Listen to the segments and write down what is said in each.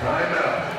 Timeout.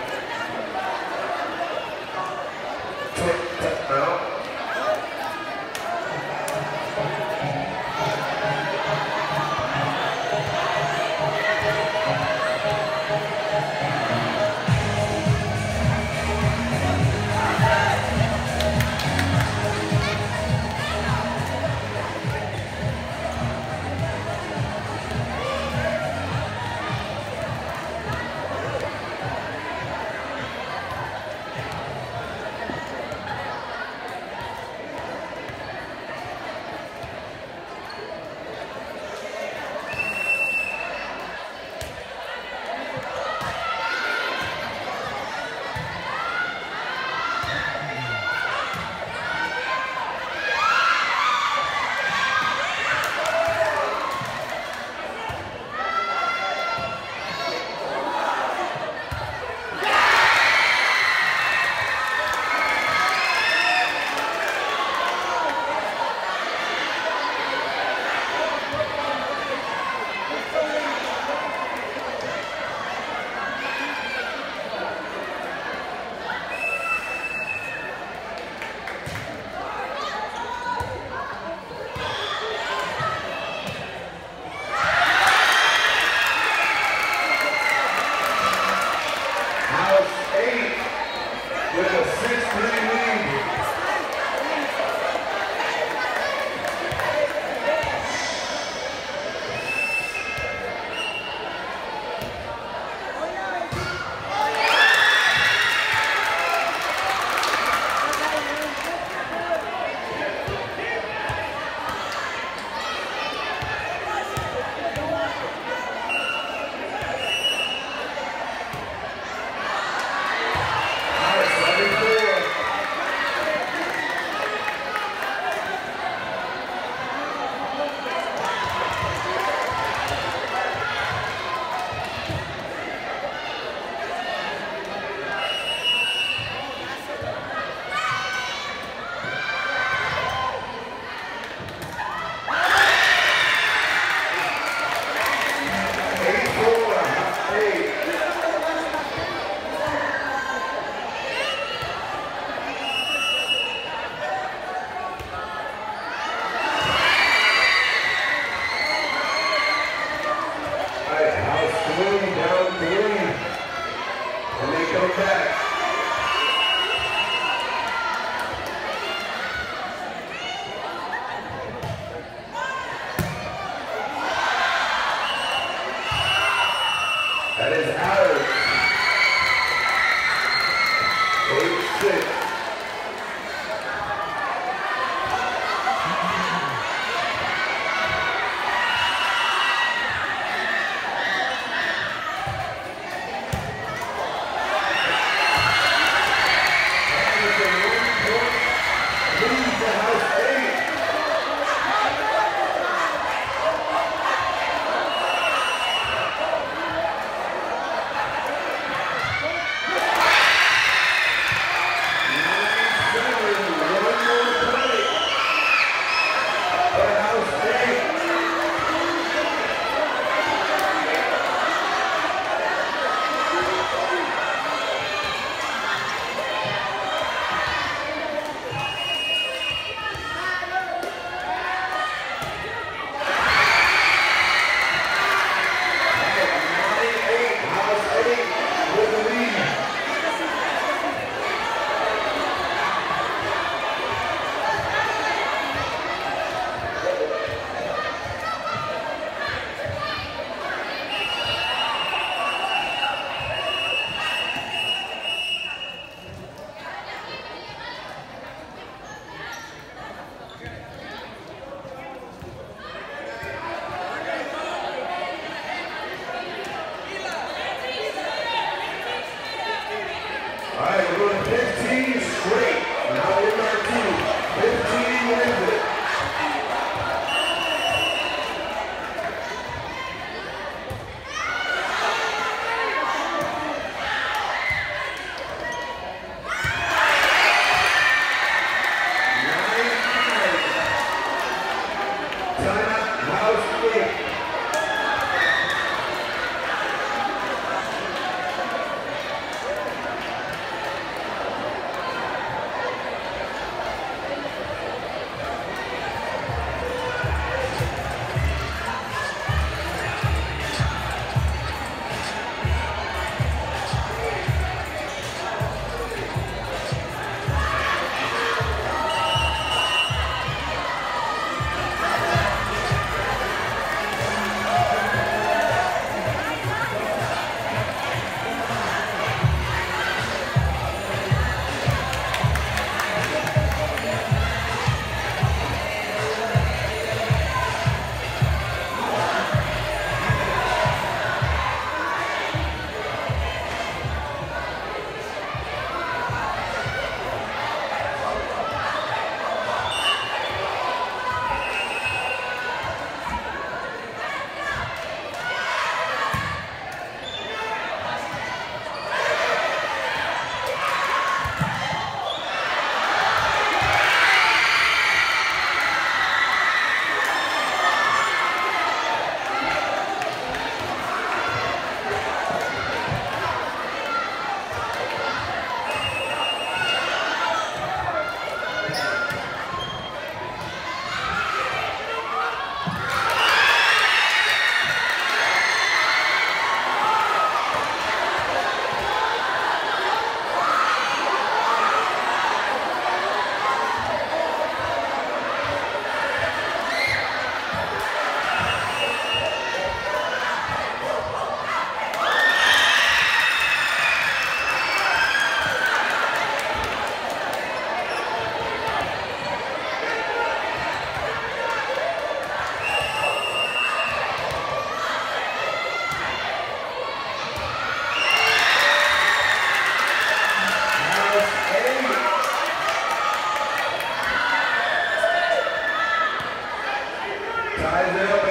Mas eu